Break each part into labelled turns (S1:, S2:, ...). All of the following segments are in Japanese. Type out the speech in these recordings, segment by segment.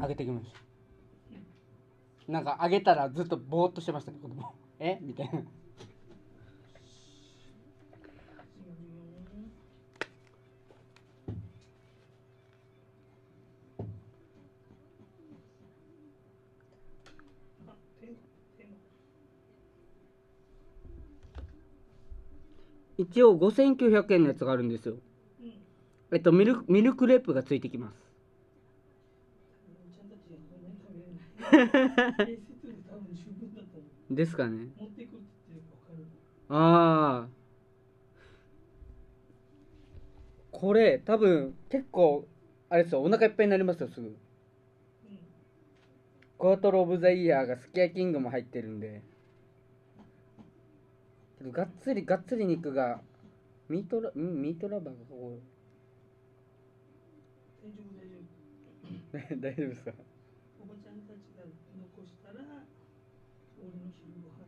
S1: 上げてきました。なんか上げたらずっとぼーっとしてましたね子供。え？みたいな。一応5900円のやつがあるんですよ。
S2: うん。
S1: えっとミルクミルクレープがついてきます
S2: ちゃんたちがこんなに食べれない。平節で
S1: すかね。ああこれ多分結構あれですよお腹いっぱいになりますよすぐ
S2: うん。
S1: クワトロ・オブ・ザ・イヤーがすき焼きキングも入ってるんでけどがっつりがっつり肉がミートラん？ミートラバーがこ
S2: 大丈夫大丈夫。
S1: う 大丈夫ですか
S2: おばちゃんたちが残したら俺の昼ご飯。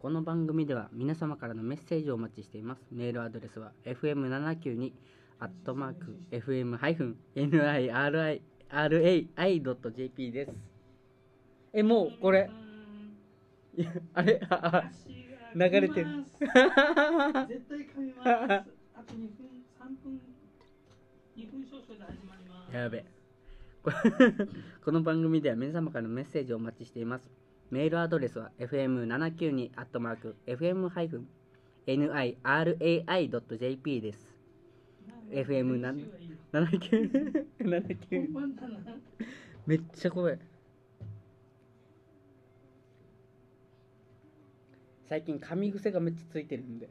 S1: この番組では皆様からのメッセージをお待ちしています。メールアドレスは fm792 アットマーク fm-niri.jp です。え、もうこれ、いやあれああ流れてる
S2: 絶対噛みます。あと2分、3分、
S1: やべ。この番組では皆様からのメッセージをお待ちしています。メールアドレスは fm792 アットマーク fm-niri.jp です。
S2: FM79。
S1: めっちゃ怖い。最近噛み癖がめっちゃついてるんで。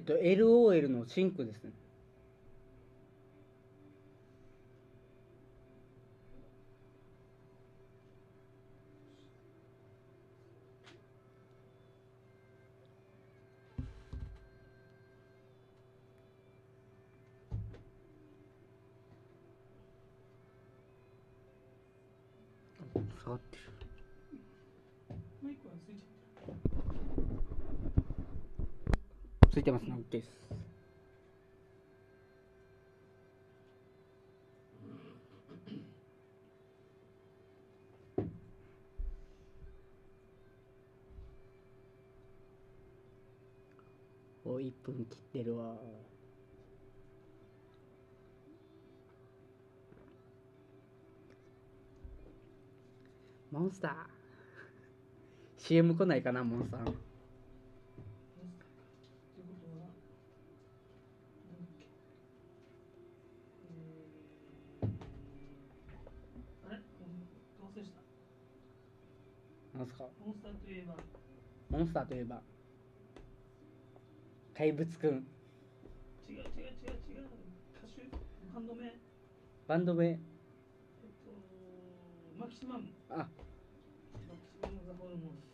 S2: えっと、
S1: LOL のシンクですね。
S2: い
S1: てますね、OK です。お、1分切ってるわ。モンスター CM 来ないかな、モンスター。
S2: スターといえば
S1: 怪物くん
S2: 違う違う違う違う。歌手、バンド名、えっ
S1: バンド名？
S2: と、マキシマム。
S1: あ
S2: マキシマムザホルモン。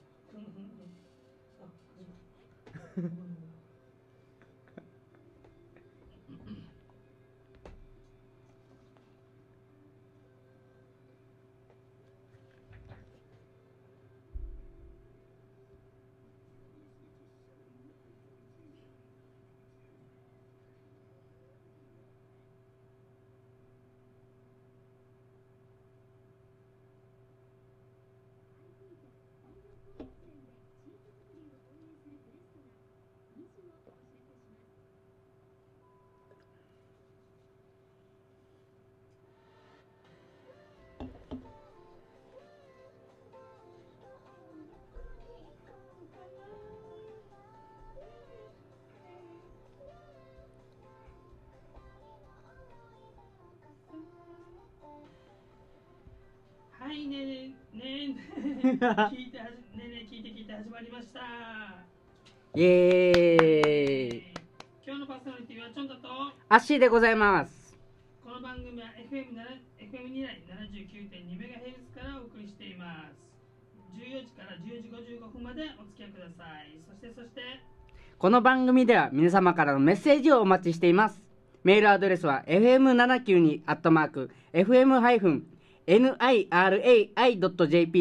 S2: 聞いてはじねえねえ聞いて聞いて始まりました。
S1: イエーイ。
S2: 今日のパーソナリティはチョンタと。
S1: アッシーでございます。
S2: この番組は FM7 FM2 内 79.2MHz からお送りしています。14時から10時55分までお付き合いください。そしてそして。
S1: この番組では皆様からのメッセージをお待ちしています。メールアドレスは fm792 アットマーク fm-nira.jp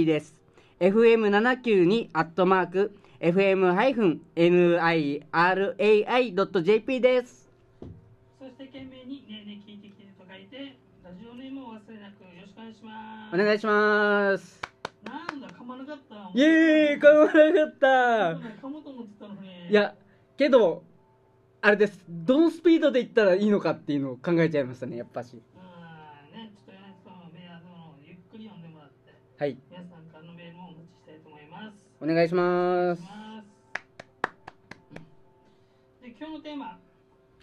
S1: です fm792 アットマーク fm-nira.jp です。
S2: そして懸命にねえねえ聞いて聞いてと書いてラジオネームを忘れなくよろしくお願いします。
S1: お願いします。
S2: なんだ噛まなかった。
S1: イエーイ買わなかった。
S2: 噛もうと思ってたのに。
S1: いやけどあれです。どのスピードで行ったらいいのかっていうのを考えちゃいましたねやっぱし。
S2: あーねちょっと柳さんのメールのゆっくり読んでもらって。
S1: はい
S2: お
S1: 願いします。
S2: で今日のテーマ。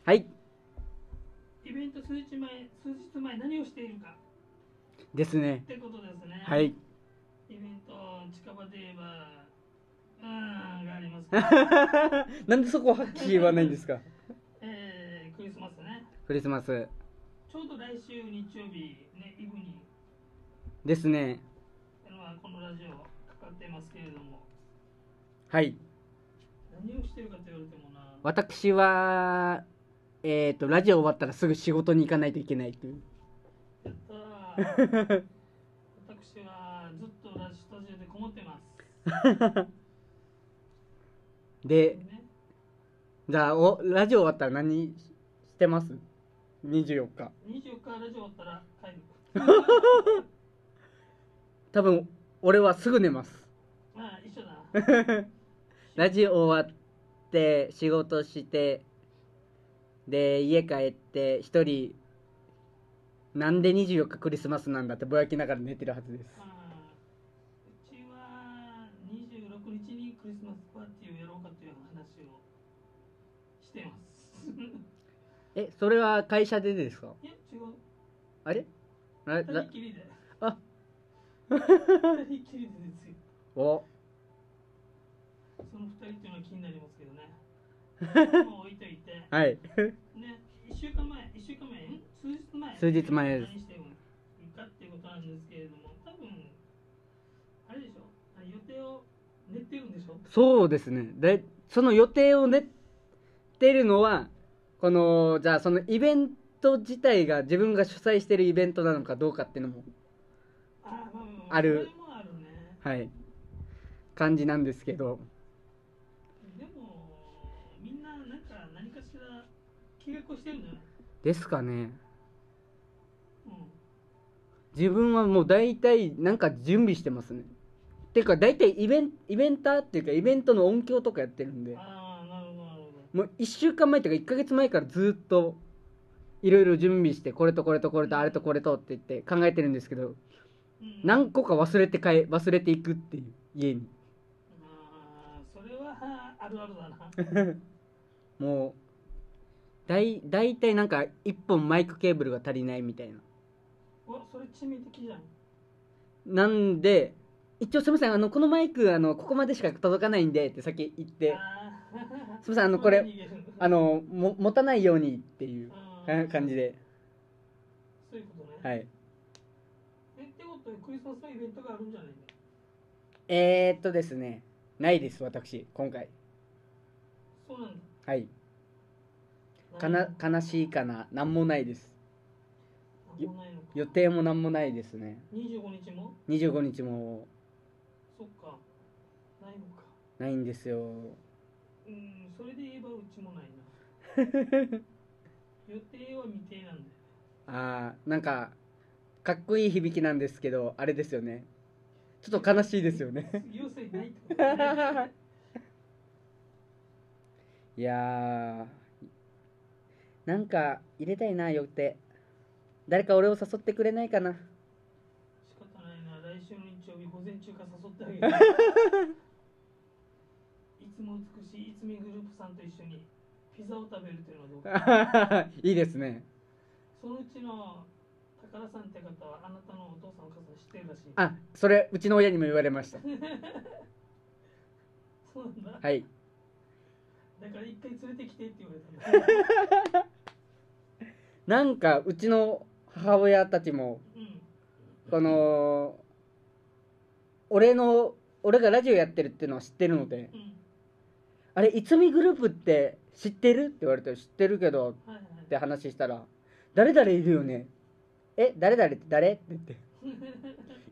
S1: はい。
S2: イベント数日前数日前何をしているか。
S1: ですね。
S2: ってことですね。
S1: はい。
S2: イベント近場で言えばうーんがあります。
S1: なんでそこはっきり言わないんですか？
S2: えー、クリスマスね。
S1: クリスマス。
S2: ちょうど来週日曜日ねイブに。
S1: ですね。
S2: まあこのラジオかかってますけれども
S1: はい。
S2: 何をしてるかと言われてもな。
S1: 私はえっ、とラジオ終わったらすぐ仕事に行かないといけないという。
S2: やったー。私はずっとラジスタジオでこもってます。
S1: で
S2: ね。
S1: じゃあおラジオ終わったら何してます？24日。
S2: 24日ラジオ終わったら帰る。
S1: 多分俺はすぐ寝ます。
S2: まあ一緒だ
S1: ラジオ終わって仕事してで家帰って一人なんで24日クリスマスなんだってぼやきながら寝てるはずです。
S2: うちは26日にクリスマスパーティーをやろうかという話をしてます。
S1: えそれは会社でですか？
S2: いや違う。
S1: あれ？あれ
S2: 二人きりで。
S1: あ
S2: 二人っきりでですよ。
S1: お
S2: その二人っていうのは気になりますけどね。もう置いといて。
S1: はい。
S2: ね、1週間前、一週間前、ん数日前、
S1: 数日前です。
S2: 何してもいいかってことなんですけれども、多分あれでしょ、あ予定を練ってるんでしょ、
S1: そうですね。でその予定を練ってるのはこのじゃあそのイベント自体が自分が主催してるイベントなのかどうかっていうのも
S2: あ
S1: る
S2: ね。
S1: はい。感じなんですけど
S2: 計画をしてるんじゃない
S1: ですかね。
S2: うん。
S1: 自分はもう大体なんか準備してますね。ていうか大体イベンイベンターっていうかイベントの音響とかやってるんで。
S2: ああ、なるほど、なるほど。
S1: もう1週間前とか1ヶ月前からずっといろいろ準備してこれとこれとこれとあれとこれとって言って考えてるんですけど
S2: うん。
S1: 何個か忘れて帰忘れていくっていう家に。
S2: あーそれはあるあるだな。
S1: もう大大体なんか1本マイクケーブルが足りないみたいな。
S2: うわ、それ致命的じゃん。
S1: なんで一応すみませんあのこのマイクあのここまでしか届かないんでって先言って。すみませんあのこれあのも持たないようにっていう感じで。
S2: そういうことね。
S1: はい。
S2: えってことでクリスマスのイベントがあるんじゃないの？
S1: えー、っとですね。ないです私今回。
S2: そうなんだ。
S1: はいかな悲しいかな。何もないです。
S2: なんもないのか。
S1: 予定も何もないですね。
S2: 25日も
S1: ？25日も。
S2: そっか。ないのか。
S1: ないんですよ。
S2: うん、それで言えばうちもないな。予定は未定なんだよ。
S1: あーなんかかっこいい響きなんですけどあれですよね。ちょっと悲しいですよね。
S2: 要するにないってことだね。
S1: いやーなんか入れたいな予定誰か俺を誘ってくれないかな
S2: 仕方ないな。来週の日曜日午前中から誘ってあげる。いつも美しいいつみグループさんと一緒にピザを食べるというのはどうか。
S1: いいですね
S2: そのうちの宝さんって方はあなたのお父さんお母さん知ってるらしい
S1: あそれうちの親にも言われました
S2: そうなんだ
S1: はい
S2: だから一回連れてきてって言われた
S1: なんかうちの母親たちも
S2: うん
S1: この俺の俺がラジオやってるっていうのは知ってるので
S2: うん「
S1: あれいつみグループって知ってる?」って言われて「知ってるけど」
S2: はいはい
S1: って話したら「誰々いるよねえ誰々って誰?」って言って「い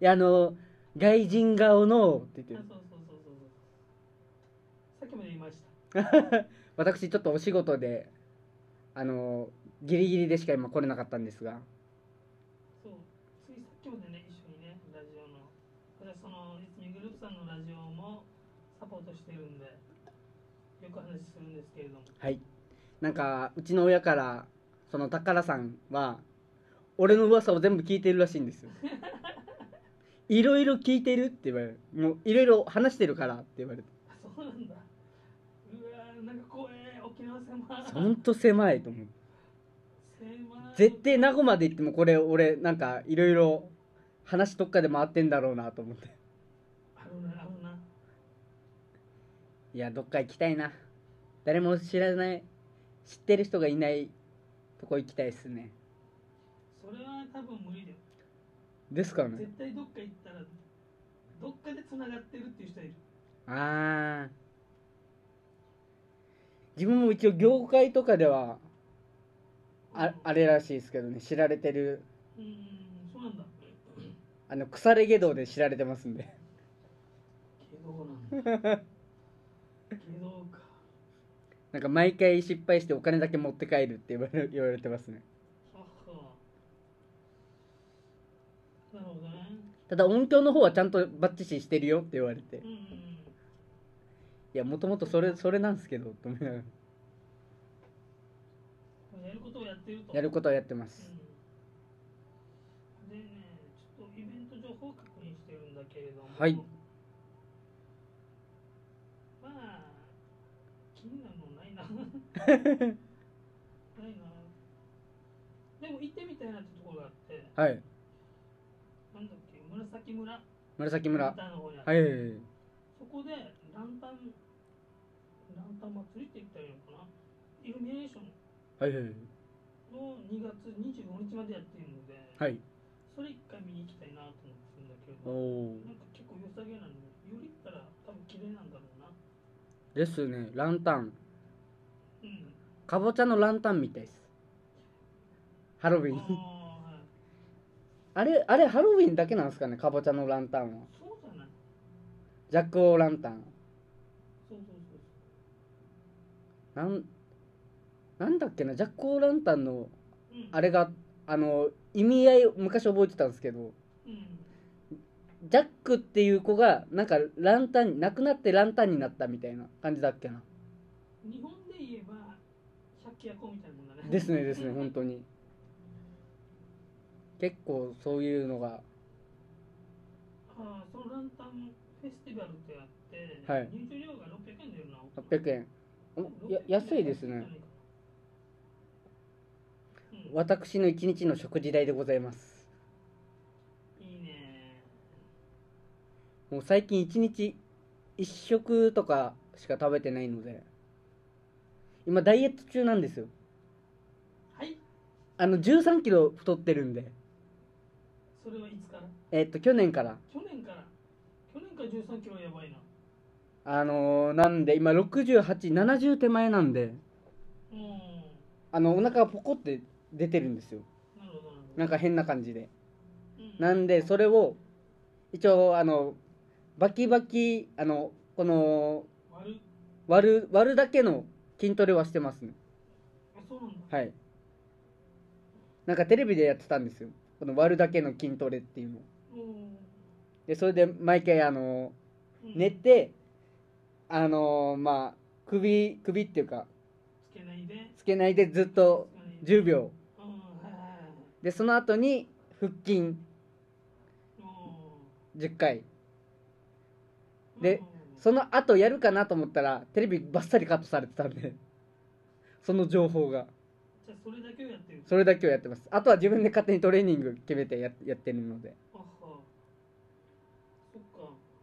S1: やあの外人顔の」って言って
S2: さっきまで言いました
S1: 私ちょっとお仕事であのギリギリでしか今来れなかったんですが。
S2: そう。ついさっきまでね一緒にねラジオの。私そのいつみグループさんのラジオもサポートしてるんでよく話するんですけれども。
S1: はい。なんかうちの親からその宝さんは俺の噂を全部聞いてるらしいんですよ。いろいろ聞いてるって言われる。もういろいろ話してるからって言われて。
S2: あそうなんだうわーなんか怖え沖縄狭
S1: ほんと狭いと思う。絶対名護まで行ってもこれ俺なんかいろいろ話どっかで回ってんだろうなと思って。
S2: い
S1: やどっか行きたいな。誰も知らない知ってる人がいないとこ行きたいっすね。
S2: それは多分無理だよ。
S1: ですかね。
S2: 絶対どっか行ったらどっかでつながってるっていう人いる。
S1: ああ自分も一応業界とかではああれらしいですけどね知られてる。
S2: うんうんそうなんだ。
S1: あの腐れ下道で知られてますんで。
S2: けどなんだけどか
S1: なんか毎回失敗してお金だけ持って帰るって言われ言われてますね。
S2: なるほどね。
S1: ただ音響の方はちゃんとバッチシしてるよって言われて。
S2: うんうん
S1: いやもともとそれそれなんですけどと思いながら。
S2: うんやることをやってると。
S1: やることはやってます。
S2: うん。でねちょっとイベント情報を確認してるんだけれども。
S1: はい。
S2: まあ気になるのないな。ないな。でも行ってみたいなってところがあって。
S1: はい。
S2: なんだっけ？紫村。
S1: 紫村。はい。
S2: そこでランタンタン祭りって言ったらいいのかな？イルミネーション。
S1: はいはい。
S2: の2月25日までやっているので、
S1: はい。
S2: それ一回見に行きたいなと思ってるんだけ
S1: お
S2: ど
S1: お
S2: なんか結構良さげなのより行ったら多分綺麗なんだろうな。
S1: ですね。ランタン。
S2: うん。
S1: かぼちゃのランタンみたいです。ハロウィン。
S2: ああはい。
S1: あれあれハロウィンだけなんですかね？かぼちゃのランタンは。
S2: そうじゃない。
S1: ジャック・オー・ランタン
S2: そうそうそう
S1: なんなんだっけなジャック・オー・ランタンのあれがあの意味合いを昔覚えてたんですけど
S2: うん。
S1: ジャックっていう子がなんかランタン亡くなってランタンになったみたいな感じだっけな。
S2: 日本で言えば百鬼夜行みたいなもんだね。
S1: ですねですね 本当に。結構そういうのが。
S2: ああそのランタンフェスティバルってあって、
S1: はい。
S2: 入場料が600円出るな
S1: 800円おや安いですね。
S2: うん
S1: 私の一日の食事代でございます。
S2: いいね。
S1: もう最近一日一食とかしか食べてないので。今ダイエット中なんですよ。
S2: はい。
S1: あの1 3キロ太ってるんで。
S2: それはいつから？
S1: えっと去年から。
S2: 去年から。去年から13キロやばいな
S1: あのーなんで今6870手前なんで
S2: うん。
S1: あのお腹がポコって出てるんですよ。
S2: な
S1: んか変な感じで。
S2: うん。
S1: なんでそれを一応あのバキバキあのこの
S2: 割る。
S1: 割るだけの筋トレはしてますね。はい。なんかテレビでやってたんですよ。この割るだけの筋トレっていうの。
S2: うん。
S1: でそれで毎回あの
S2: うん。
S1: 寝てあのまあ首首っていうか
S2: つけないで。
S1: つけないでずっと
S2: つけないで
S1: 10秒でその後に腹筋。
S2: うん。
S1: 10回。で
S2: うん。
S1: その後やるかなと思ったらテレビバッサリカットされてたんで。その情報が。
S2: じじゃあそれだけをやってる。
S1: それだけをやってます。あとは自分で勝手にトレーニング決めてややってるので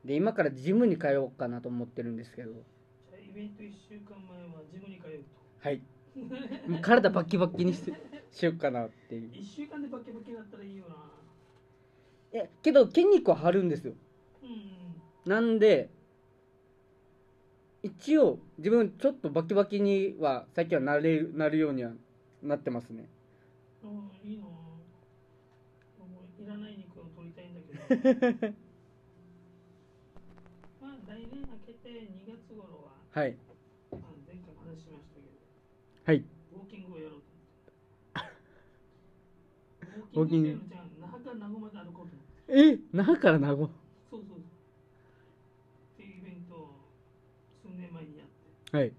S1: で今からジムに通おうかなと思ってるんですけど。
S2: イベント1週間前はジムに通う
S1: はい。もう体バキバキにししようかなっていう。
S2: と1週間でバキバキになったらいいよな。
S1: えけど筋肉は張るんですよ。
S2: うんうん
S1: なんで一応自分ちょっとバキバキには最近はなれるなるようにはなってますね。
S2: うんいいな。いらない肉を取りたいんだけど て2月頃は
S1: はい。
S2: あ前回も話しましたけど
S1: はい。
S2: ウォーキングをやろうと
S1: ウォーキング。
S2: ウォーキングじゃあ那覇から名護まで歩こうと思って。
S1: え？那覇から名護？
S2: そうそうっていうイベントを数年前にやって。
S1: はい。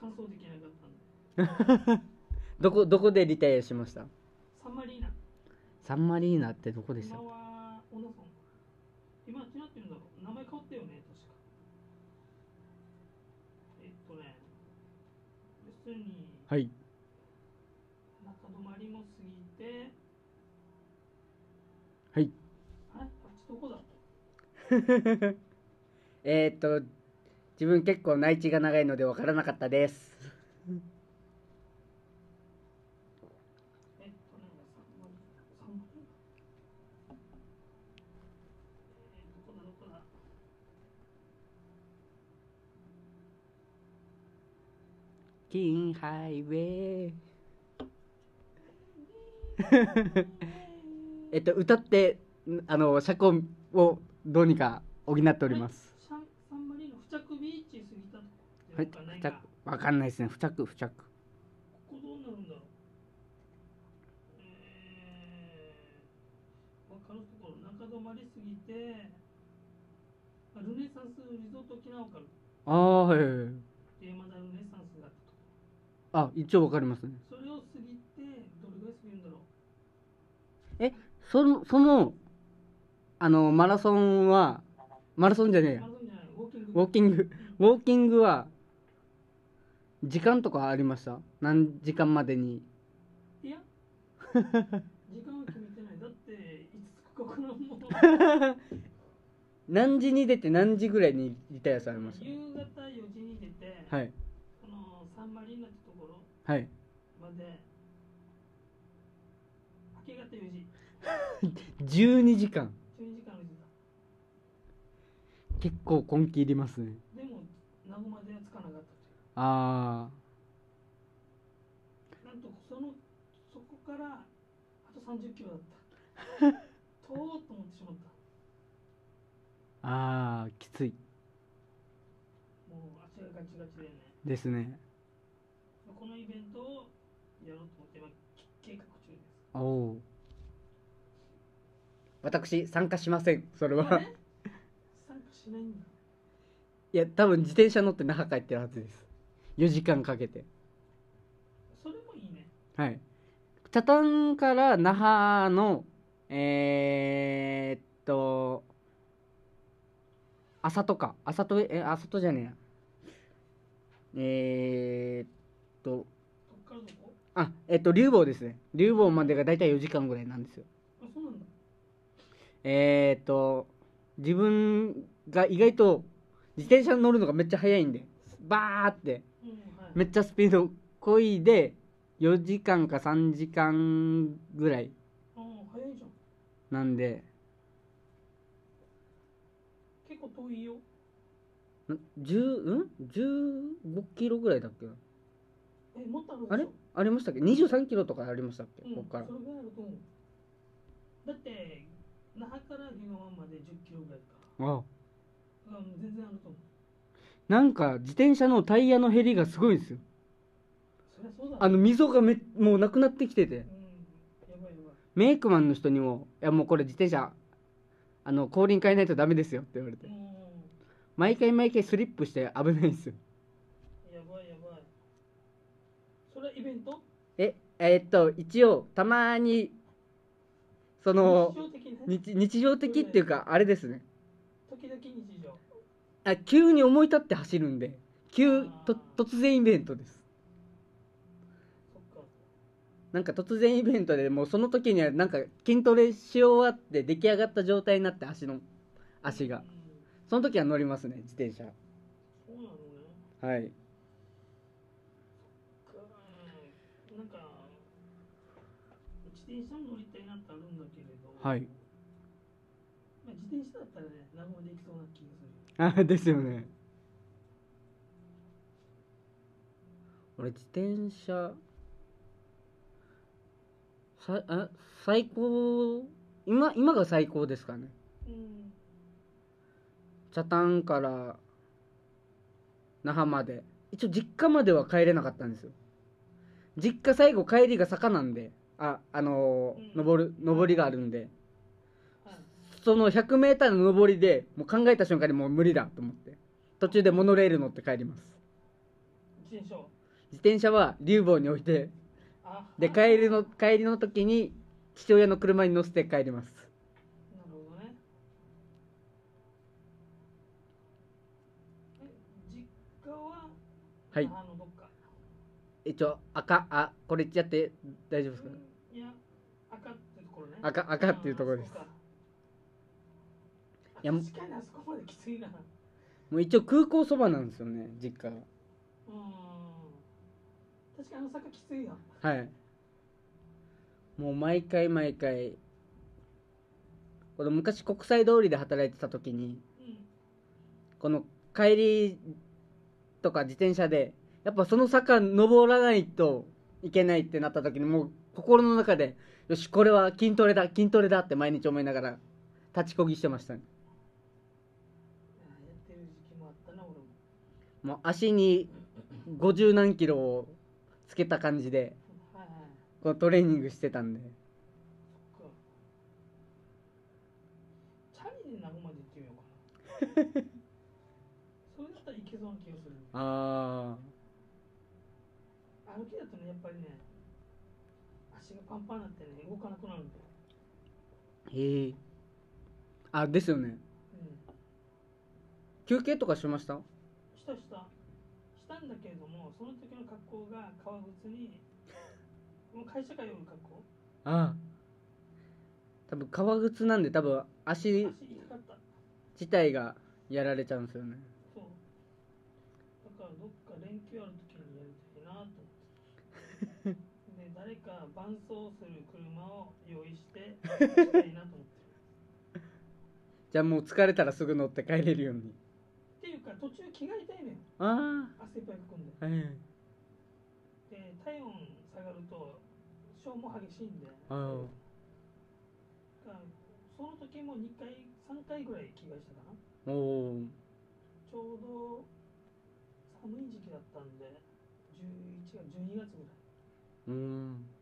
S2: 完走できなかったんで。
S1: どこどこでリタイアしました？
S2: サンマリーナ。
S1: サンマリーナってどこでした
S2: 今は小野村。今何なってるんだろう名前変わったよね確かえっとね要するに
S1: はい。
S2: 中も過ぎて。
S1: はい。
S2: あれ？あっちどこだ
S1: えーっと自分結構内地が長いので分からなかったです
S2: えっとねサンマリーナサンマリーナえー、どこだどこだ
S1: 金ハイウェイえっと歌ってんあの車高をどうにか補っております。はい。
S2: わかんない
S1: 付
S2: か
S1: 着わかんないですね。付着付着
S2: ここどうなるんだろう。えー、わかるところ中泊まりすぎてあルネサンスリゾート沖縄わかる
S1: ああはいはいはい
S2: でまだルネサンスがあったとこ
S1: あ一応わかりますね。
S2: それを過ぎてどれぐらい過ぎるんだろう？
S1: そのそのあのマラソンはマラソンじゃねえや。
S2: ウォーキング。
S1: ウォーキング。は時間とかありました？何時間までに？
S2: いや。時間は決めてない。だっていつ着くかからんもん
S1: 何時に出て何時ぐらいにリタイアされまし
S2: 夕方4時に出て、
S1: たはい。
S2: このサンマリー
S1: はい。
S2: まで明け方4時。
S1: 12時間。
S2: 12時間
S1: 結構根気いりますね。
S2: たでも名護までは着かなかった
S1: あ
S2: なんとそのそこからあと30キロだった。とうと思ってしまった。
S1: ーあーきつい。
S2: もう足がガチガチでね。
S1: ですね
S2: やろうと思って今計画中です。
S1: おお私参加しませんそれは。
S2: 参加しないんだ。
S1: いや多分自転車乗って那覇帰ってるはずです。4時間かけて。
S2: それもいいね。
S1: はい。北谷から那覇のえー、っと朝とか。朝とえ朝とじゃねえや。えー、っとあえっと竜坊ですね。竜坊までが大体4時間ぐらいなんですよ。
S2: あそうなんだ。
S1: えー、っと自分が意外と自転車に乗るのがめっちゃ速いんでバーって
S2: うんはい。
S1: めっちゃスピードこいで4時間か3時間ぐらい。
S2: あ早いじゃん。
S1: なんで。
S2: 結構遠いよ。
S1: な10うん？15キロぐらいだっけ
S2: あ
S1: れ？ありましたっけ？23キロとかありましたっけ、
S2: うん、
S1: ここから。
S2: それぐらいあると思う。だって那覇から宜野湾まで10キロぐらいか。
S1: あ
S2: うん全然あると思う。
S1: なんか自転車のタイヤの減りがすごいんですよ。
S2: そりゃそうだ
S1: あの溝がめもうなくなってきてて。
S2: うんやばいやばい。
S1: メイクマンの人にも「いやもうこれ自転車あの後輪変えないとダメですよ」って言われて。
S2: うん。
S1: 毎回毎回スリップして危ないんですよ
S2: やばいやばいそれはイベント？
S1: ええーっと一応たまにその
S2: 日常的ね
S1: 日日常的っていうかあれですね。
S2: 時々日常。
S1: あ急に思い立って走るんで急と突然イベントです。
S2: そっか。
S1: なんか突然イベントでもうその時にはなんか筋トレし終わって出来上がった状態になって足の。足が。
S2: うん。
S1: その時は乗りますね自転車。
S2: そうなのね。
S1: はい
S2: うんなんか自転車も乗りたいなってあるんだけれど、
S1: はい。
S2: まあ、自転車だったらね何もできそうな気がする。
S1: あですよね。俺自転車さあ最高今今が最高ですかね。
S2: うん。
S1: 北谷から那覇まで。一応実家までは帰れなかったんですよ実家最後帰りが坂なんでああのー
S2: うん。
S1: 登る登りがあるんで。
S2: はい。
S1: その 100m の登りでもう考えた瞬間にもう無理だと思って。途中でモノレール乗って帰ります。
S2: 自転車は？
S1: 自転車は竜坊に置いて
S2: あ。
S1: で帰りの帰りの時に父親の車に乗せて帰ります。
S2: なるほどね。え実家は？
S1: はい一応赤あこれ言っちゃって大丈夫ですか？
S2: いや赤っていうところね。
S1: 赤赤っていうところです。いやもう一応空港そばなんですよね実家が
S2: うん。確かにあの坂きついよ。
S1: はい。もう毎回毎回この昔国際通りで働いてた時に
S2: うん。
S1: この帰りとか自転車でやっぱその坂登らないといけないってなった時にもう心の中でよしこれは筋トレだ筋トレだって毎日思いながら立ちこぎしてましたね。
S2: も
S1: う足に50何キロをつけた感じでこのトレーニングしてたんで。
S2: そっか。チャリで名護まで行ってみようかな。それだったらいけそうな気がする。
S1: あ
S2: 歩きだとねやっぱりね足がパンパンになってね動かなくなるんだよ、
S1: あへえ。あですよね。
S2: うん、
S1: 休憩とかしました？
S2: したした。したんだけれどもその時の格好が革靴に もう会社通う格好。
S1: ああ。多分革靴なんで多分足
S2: 足痛かった。
S1: 自体がやられちゃうんですよね
S2: 誰か伴走する車を用意して したいなと思って。
S1: じゃあもう疲れたらすぐ乗って帰れるように。
S2: っていうか途中着替えたいのよ。
S1: あ
S2: 汗いっぱい含んで。
S1: あはい。
S2: で体温下がると消耗激しいんで。
S1: ああ
S2: その時も2回3回ぐらい着替えしたかな。
S1: おお
S2: ちょうど寒い時期だったんで11月12月ぐらい。
S1: うん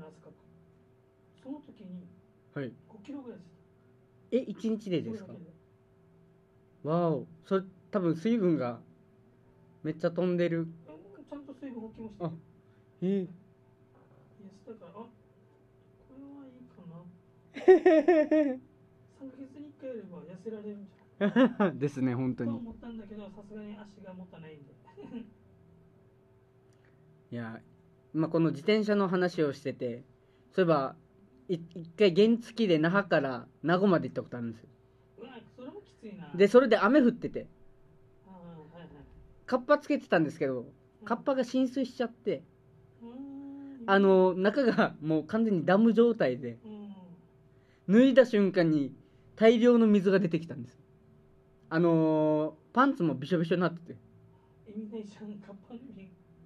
S2: で結構な汗かくその時に
S1: はい。
S2: 5キロぐらいです。
S1: え一日でですか？わお。それ多分水分がめっちゃ飛んでる。
S2: えちゃんと水分補給もして
S1: あえ。
S2: イエスだからあこれはいいかな。3ヶ月に1回やれば痩せられるんじゃん。
S1: ですね本当に。
S2: と思ったんだけどさすがに足が持たないんで。
S1: いやまあこの自転車の話をしててそういえばい一回原付で那覇から名護まで行ったことあるんですよ。でそれで雨降ってて。カッパつけてたんですけどカッパが浸水しちゃってあの中がもう完全にダム状態で
S2: うん。
S1: 脱いだ瞬間に大量の水が出てきたんです。あのーパンツもびしょびしょになってて。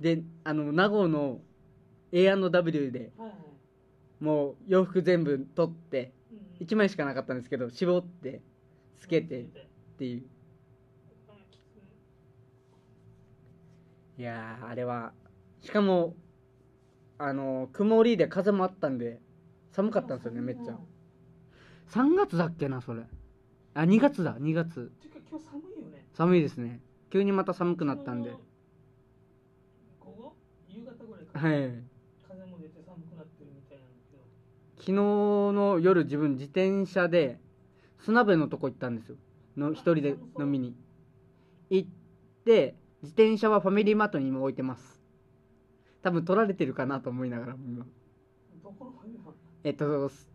S1: であの名護の A&W で
S2: はいはい。
S1: もう洋服全部取って
S2: うん
S1: 1枚しかなかったんですけど絞ってつけてっていう。
S2: い
S1: いやーあれはしかもあの曇りで風もあったんで寒かったんですよねめっちゃ。3月だっけなそれ。あ2月だ2月。
S2: 今日寒いよね。
S1: 寒いですね。急にまた寒くなったんで。
S2: 午後？夕方ぐらいか
S1: はい
S2: 風も出て寒くなってるみたいなんだけど
S1: 昨日の夜自分自転車で砂辺のとこ行ったんですよ。の一人で飲みに。行って自転車はファミリーマートに今置いてます。多分取られてるかなと思いながら今。えっとす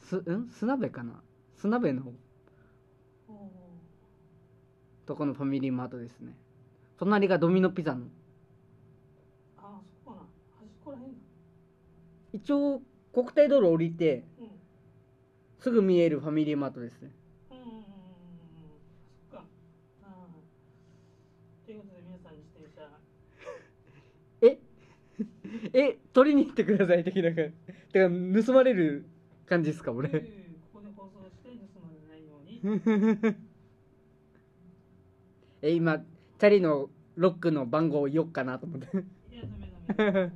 S1: すん？スナベかな？スナベのとこのファミリーマートですね。隣がドミノピザの。
S2: ああそこかな。端っこらへんだ
S1: 一応国体道路降りて
S2: うん。
S1: すぐ見えるファミリーマートですね。
S2: うんうんうんうんうんそっか。ああ。ということで皆さん自転車。
S1: え？え取りに行ってください的な感じ。てか盗まれる感じですか俺
S2: ここで放送して盗まれないように。
S1: え今チャリのロックの番号を言おっかなと思って。
S2: いやダメダメ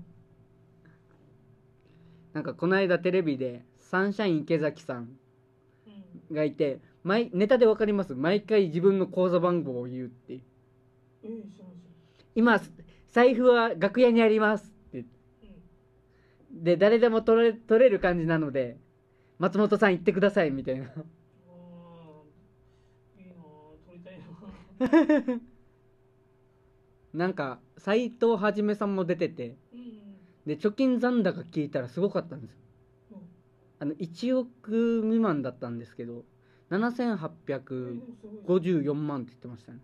S1: なんかこの間テレビでサンシャイン池崎さん
S2: うん。
S1: がいて毎ネタでわかります？毎回自分の口座番号を言うって。今財布は楽屋にありますって。で誰でも取れ取れる感じなので松本さん行ってくださいみたいな。
S2: な
S1: んか斎藤はじめさんも出てて
S2: うん
S1: で貯金残高聞いたらすごかったんですよ。
S2: うん。
S1: あの1億未満だったんですけど
S2: えで
S1: 7854
S2: もすごい
S1: 万って言ってましたね。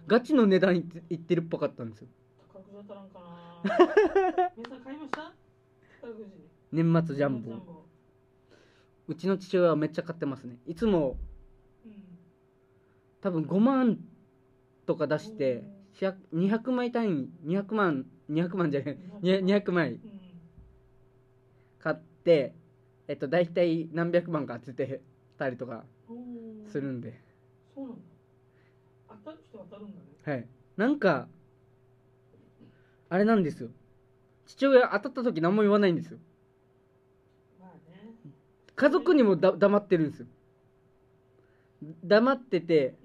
S2: うん。
S1: ガチの値段いって言ってるっぽかったんですよ。年末ジャンボ。
S2: ボ
S1: うちの父親はめっちゃ買ってますね。いつも
S2: うん。
S1: 多分5万とか出して100 200枚単位200万200万じゃない。に200枚
S2: うん
S1: 買ってえっと大体何百万か当ててたりとか。するんで。
S2: そうなんだ。当たる人は当たるんだね。
S1: はい。なんかあれなんですよ。父親当たった時何も言わないんですよ。家族にもだ黙ってるんですよ。黙ってて。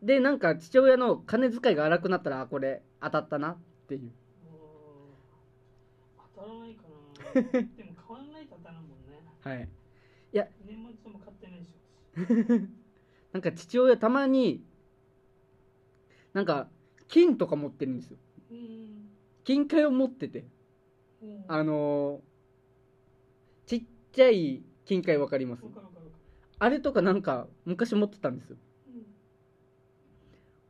S1: でなんか父親の金遣いが荒くなったらあこれ当たったなっていう。
S2: 当たらないかな。でも買わないと当たらんもんね。
S1: はい。
S2: 年末も買ってないし私
S1: なんか父親たまになんか金とか持ってるんですよ。
S2: うん。
S1: 金塊を持ってて。
S2: うん
S1: あのーちっちゃい金塊わかります？あれとかなんか昔持ってたんですよ。
S2: るうん。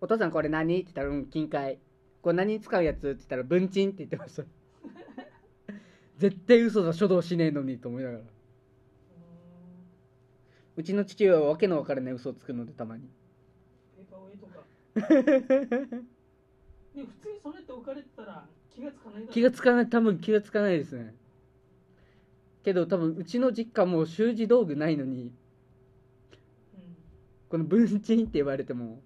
S1: お父さんこれ何？って言ったらうん金塊これ何に使うやつって言ったら文鎮って言ってました 絶対嘘だ書道しねえのにと思いながら。うちの父親はわけのわからない嘘をつくのでたまに。
S2: で普通にそれって置かれてたら気がつかない
S1: 気がつかない多分気がつかないですね。けど多分うちの実家もう習字道具ないのに
S2: うん。
S1: この文鎮って言われても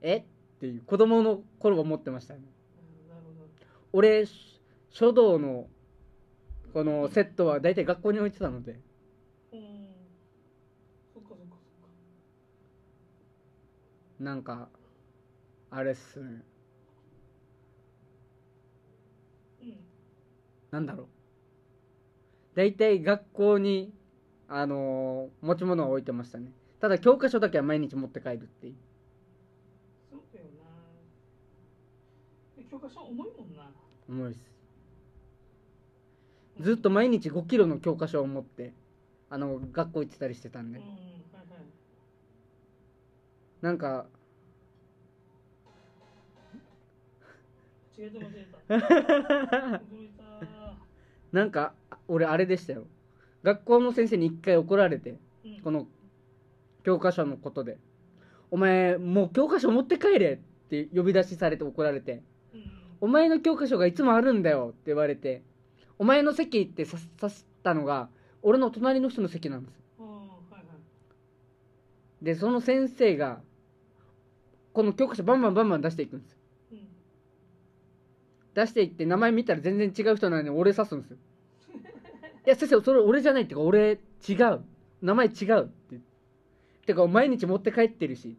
S1: え？っていう子供の頃は思ってましたね。俺し書道のこのセットは大体学校に置いてたので。なんかあれっすね。
S2: うん。
S1: なんだろう。大体学校にあのー持ち物を置いてましたね。ただ教科書だけは毎日持って帰るっていう
S2: だよなで教科書重いもんな。
S1: 重いです。ずっと毎日5キロの教科書を持ってあの学校行ってたりしてたんで。
S2: うんはいはい。
S1: なんか なんか俺あれでしたよ。学校の先生に一回怒られて
S2: うん。
S1: この教科書のことで「お前もう教科書持って帰れ!」って呼び出しされて怒られて。
S2: うん「
S1: お前の教科書がいつもあるんだよ」って言われて「お前の席」ってささしたのが俺の隣の人の席なんです。
S2: はいはい。
S1: でその先生がこの教科書バンバンバンバン出していくんです。よ
S2: うん。
S1: 出していって名前見たら全然違う人なのに俺指すんですよ。いや先生それ俺じゃないってか俺違う。名前違うって。言っててか毎日持って帰ってるし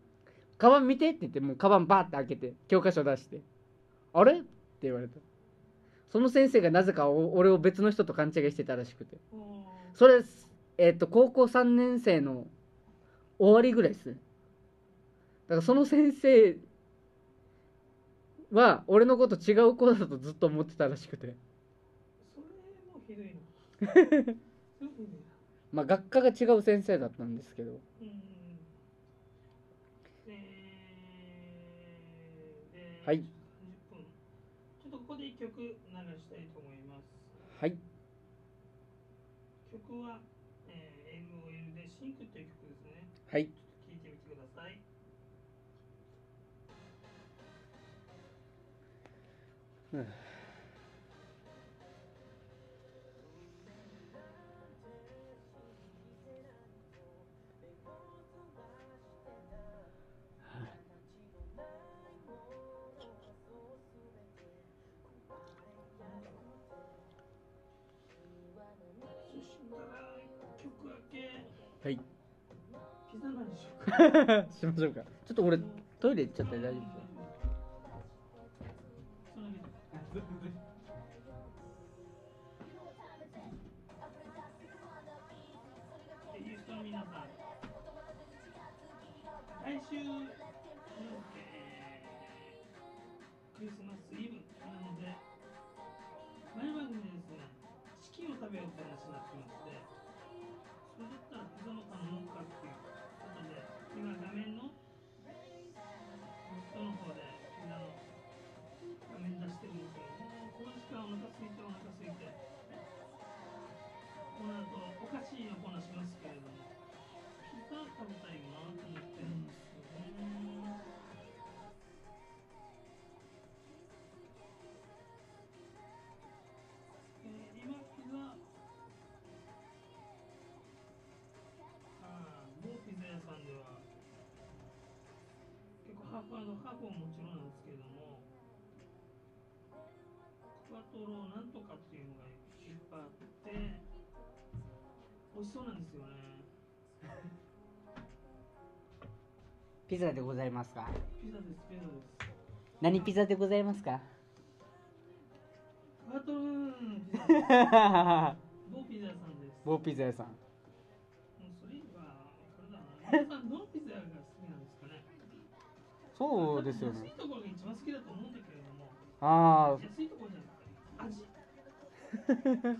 S1: カバン見てって言ってもうカバンバーって開けて教科書出してあれ？って言われた。その先生がなぜかお俺を別の人と勘違いしてたらしくて。
S2: うん。
S1: それえっ、と高校3年生の終わりぐらいです。ねだからその先生は俺のこと違う子だとずっと思ってたらしくて。
S2: それもひどいな。
S1: まあ学科が違う先生だったんですけど。はい
S2: 30分ちょっとここで一曲流したいと思います。
S1: はい。
S2: 曲は、えー、LOL でシンクという曲ですね。
S1: はい。
S2: 聴いてみてください。
S1: うん
S2: し
S1: ましょうか。ちょっと俺トイレ行っちゃったら大丈夫ですか
S2: 来週、えークリスマスイブ。この後おかしい予報なしますけれども。ピザ食べたいなと思ってるんですピザで
S1: ございますか？
S2: ピザですピザです。
S1: 何ピザでございますか？
S2: トロのピザです。某ピザ屋さんです。
S1: 某ピザ屋さん
S2: もうそれはこれだなピザが好きなんですかね。
S1: そうですよ
S2: 安い
S1: ね
S2: ところが一番好きだと思うんだけれども。
S1: ああ
S2: 安いところじゃなくて味。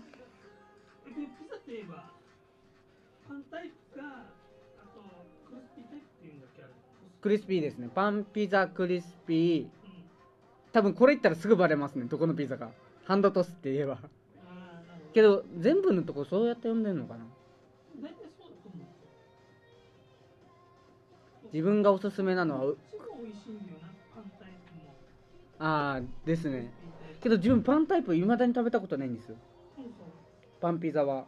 S2: ピザといえばパンタイプかクリスピー
S1: ですね。パンピザクリスピー。
S2: うん
S1: 多分これ言ったらすぐバレますね。どこのピザか。ハンドトスって言えば。けど全部のとこそうやって呼んでんのかな。自分がおすすめなのはああですね。けど自分パンタイプいまだに食べたことないんですよ。パンピザは。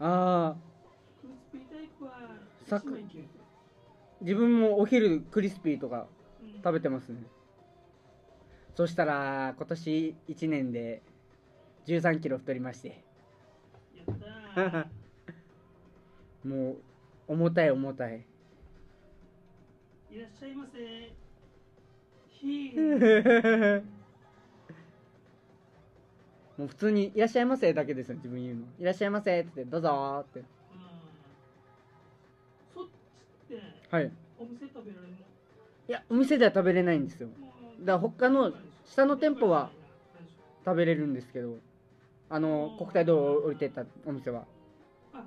S1: ああ
S2: クリスピータイプは
S1: サク
S2: 一枚いける
S1: 自分もお昼クリスピーとか
S2: うん。
S1: 食べてますね。そしたら今年1年で1 3キロ太りまして。
S2: やったー。
S1: もう重たい重たい。
S2: いらっしゃいませ。ひー。
S1: もう普通に「いらっしゃいませ」だけですよ自分言うの「いらっしゃいませ」って言って「どうぞ」ってはい。
S2: お店食べられるの？
S1: いやお店では食べれないんですよ。だから他の下の店舗は食べれるんですけどあの国体道を降りてったお店は。
S2: あ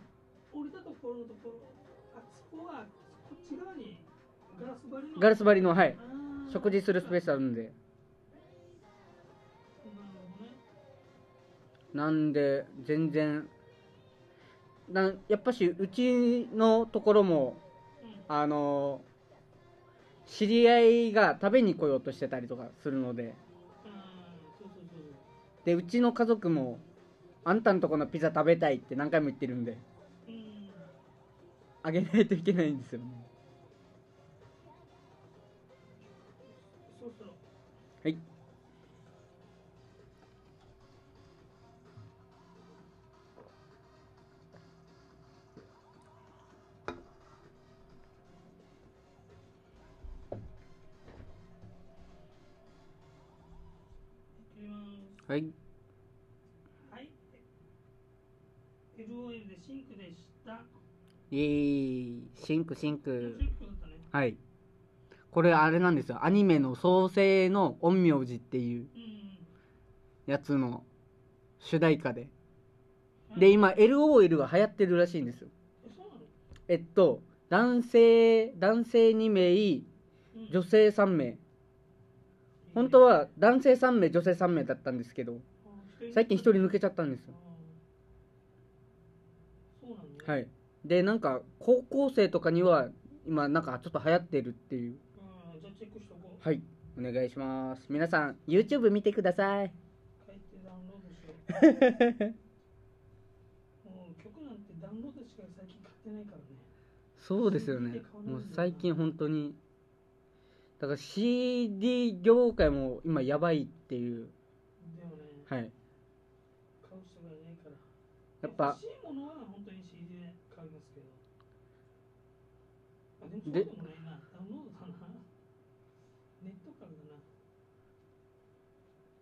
S2: 降りたところのところあそこはこっち側にガラス張りの？
S1: ガラス張りのはい。食事するスペースあるんで。
S2: な
S1: んで全然なんやっぱしうちのところも
S2: うん
S1: あの知り合いが食べに来ようとしてたりとかするので。でうちの家族もあんたんとこのピザ食べたいって何回も言ってるんで。
S2: うん。
S1: あげないといけないんですよねはい。はい。
S2: LOL でシンクでした。
S1: イエーイ。シンクシン
S2: 面
S1: ク。はい。これあれなんですよ。アニメの創世の陰陽師っていう
S2: うん。
S1: やつの主題歌で。
S2: うん。
S1: で今 LOL が流行ってるらしいんですよ。
S2: え
S1: っと男性男性2名
S2: うん。
S1: 女性3名本当は男性3名女性3名だったんですけど最近1人抜けちゃったんですよ。はい。でなんか高校生とかには今なんかちょっと流行ってるっていう。はい。お願いします。皆さん YouTube 見てください。そうですよね。もう最近本当にだから CD 業界も今やばいっていう。
S2: でもね
S1: はい。
S2: 買う人がいないから。
S1: やっぱ。
S2: 欲しいものは本当に CD で買いますけど。あでもそう
S1: で
S2: でもないな。ダウンロードだな。ネットからだな。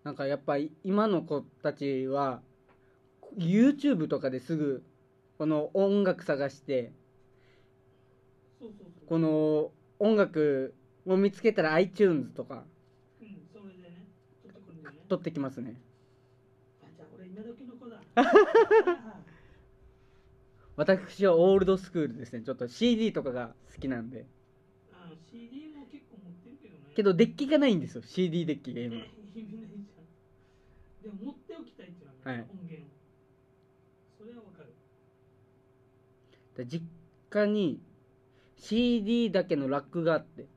S1: なんかやっぱり今の子たちは YouTube とかですぐこの音楽探してこの音楽を見つけたら iTunes とか。
S2: うんそれでね。取ってくるんだよね。
S1: 取ってきますね。
S2: あじゃあ俺今時の子だ。
S1: 私はオールドスクールですね。ちょっと CD とかが好きなんで。
S2: あ CD も結構持ってるけどね。
S1: けどデッキがないんですよ。CD デッキが今。
S2: でも持っておきたいっていうのは、ね
S1: はい。
S2: 音源を。それはわかる。
S1: で実家に CD だけのラックがあって。
S2: うん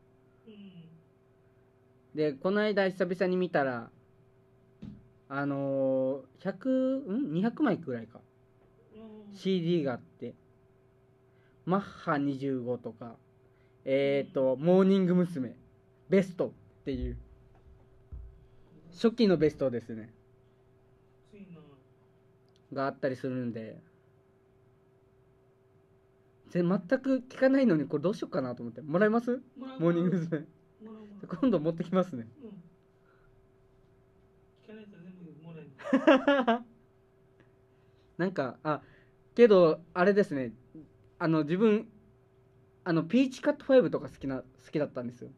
S1: でこの間久々に見たらあのー、100ん？200枚くらいか。
S2: うん。
S1: CD があって。マッハ25とか。えっ、ー、とモーニング娘。ベストっていう。初期のベストですね。があったりするんで。ぜ全く聞かないのにこれどうしようかなと思って。もらえます？モーニング娘。今度持ってきますね。
S2: うん。聞かないと全部もらえる
S1: なんかあけどあれですね。あの自分あのピーチカット5とか好きな好きだったんですよ。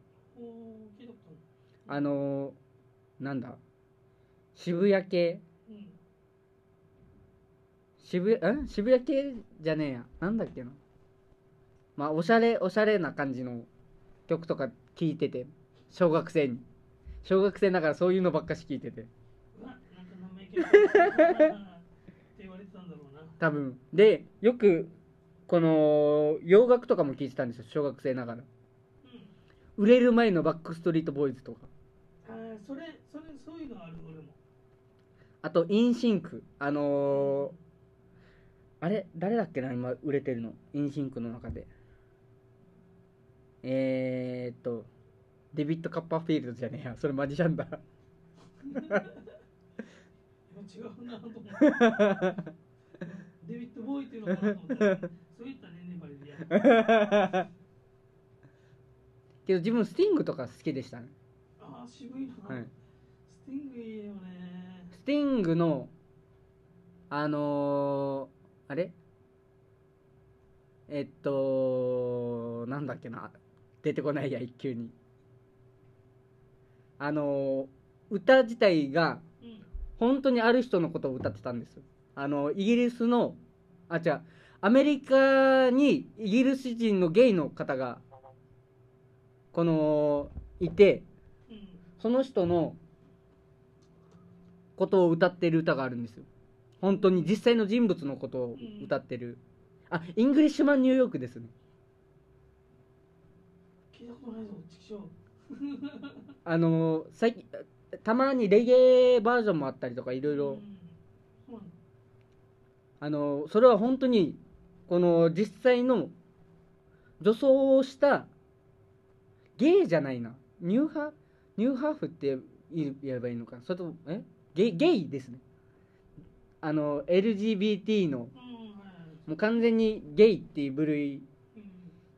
S1: あのなんだ。渋谷系。
S2: うん。
S1: 渋谷ん渋谷系じゃねえや。なんだっけな。まあおしゃれおしゃれな感じの曲とか聴いてて小学生に。小学生ながらそういうのばっかし聴いてて。
S2: うわなんか生意気なって言われてた。んだろうな
S1: 多分。でよくこの洋楽とかも聴いてたんですよ。小学生ながら。
S2: うん。
S1: 売れる前のバックストリートボーイズとか。
S2: あーそれそれそういうのある俺も。
S1: あとインシンク。あのーあれ誰だっけな今売れてるの。インシンクの中で。えー、っとデビッド・カッパーフィールドじゃねえや。それマジシャンだ。
S2: 今違うなと思ってデビッド・ボーイっていうのかなと思った。らそういったでやる。
S1: けど自分スティングとか好きでしたね。
S2: ああ渋いな、
S1: はい。
S2: スティングいいよね。
S1: スティングのあのー、あれ？えっとなんだっけな。出てこないや一級にあのー歌自体が
S2: うん。
S1: 本当にある人のことを歌ってたんです。よあのイギリスのあ違うアメリカにイギリス人のゲイの方がこのいて
S2: うん。
S1: その人のことを歌ってる歌があるんですよ。本当に実際の人物のことを歌ってる。あ Englishman New York ですね。
S2: 聞いたことないぞチキショー
S1: あの最近たまにレゲエバージョンもあったりとかいろいろあのそれは本当にこの実際の女装をしたゲイじゃないな。ニューハニューハーフって言えばいいのか。なそれともえ？ゲイゲイですね。あの LGBT のもう完全にゲイっていう部類
S2: うん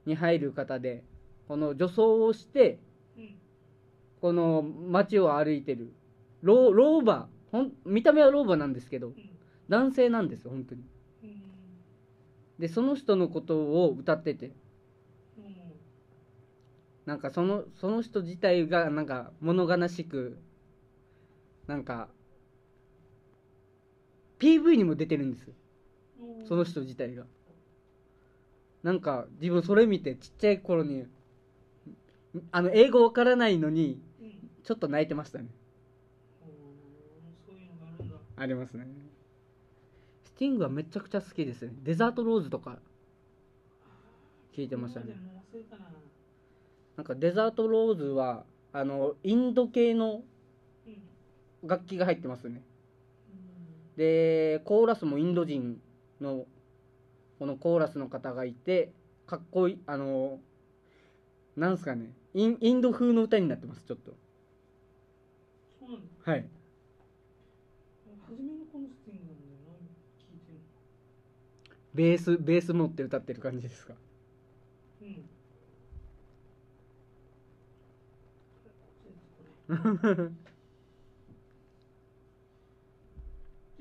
S1: に入る方でこの女装をして
S2: うん
S1: この街を歩いてる。老老婆ほん見た目は老婆なんですけど男性なんですよ本当に。でその人のことを歌ってて。なんかそのその人自体がなんか物悲しくなんか PV にも出てるんです。その人自体が。なんか自分それ見てちっちゃい頃にあの英語わからないのにちょっと泣いてましたね。
S2: あ
S1: りますね。スティングはめちゃくちゃ好きですね。デザートローズとか聞いてましたね。
S2: な
S1: なんかデザートローズはあのインド系の
S2: うん
S1: 楽器が入ってますね。
S2: うん
S1: でコーラスもインド人のこのコーラスの方がいてかっこいいあのなんすかね。インインド風の歌になってますちょっと。
S2: そ
S1: はい。
S2: 初めのこのスティングなんだよな聞いてるの？
S1: ベースベース持って歌ってる感じですか？
S2: うん。と